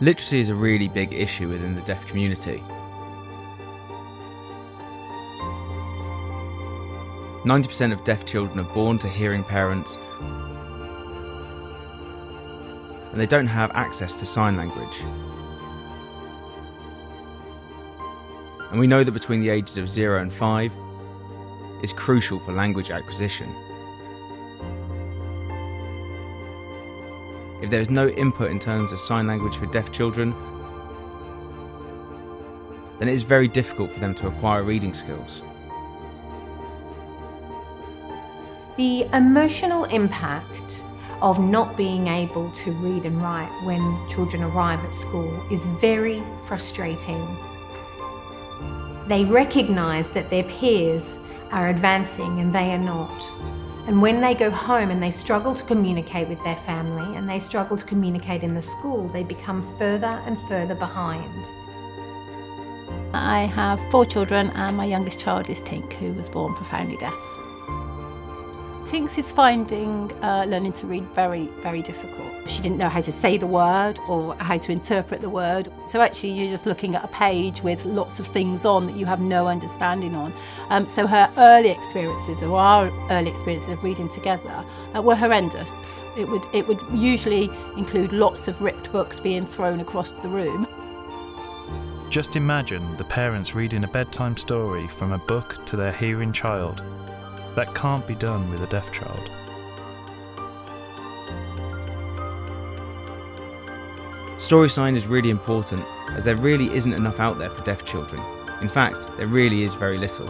Literacy is a really big issue within the deaf community. 90% of deaf children are born to hearing parents and they don't have access to sign language. And we know that between the ages of 0 and 5 is crucial for language acquisition. If there is no input in terms of sign language for deaf children, then it is very difficult for them to acquire reading skills. The emotional impact of not being able to read and write when children arrive at school is very frustrating. They recognise that their peers are advancing and they are not. And when they go home and they struggle to communicate with their family and they struggle to communicate in the school, they become further and further behind. I have four children and my youngest child is Tink, who was born profoundly deaf. Tinks is finding uh, learning to read very, very difficult. She didn't know how to say the word or how to interpret the word. So actually you're just looking at a page with lots of things on that you have no understanding on. Um, so her early experiences, or our early experiences of reading together, uh, were horrendous. It would, it would usually include lots of ripped books being thrown across the room. Just imagine the parents reading a bedtime story from a book to their hearing child. That can't be done with a deaf child. StorySign is really important as there really isn't enough out there for deaf children. In fact, there really is very little.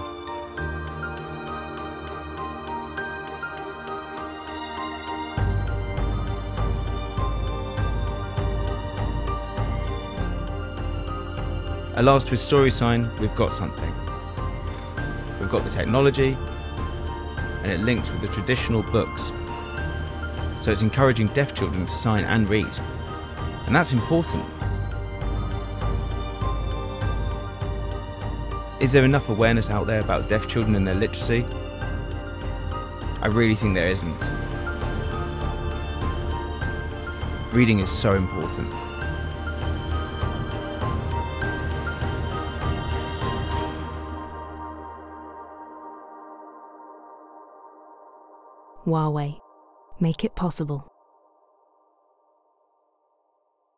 At last with StorySign, we've got something. We've got the technology, and it links with the traditional books. So it's encouraging deaf children to sign and read. And that's important. Is there enough awareness out there about deaf children and their literacy? I really think there isn't. Reading is so important. Huawei. Make it possible.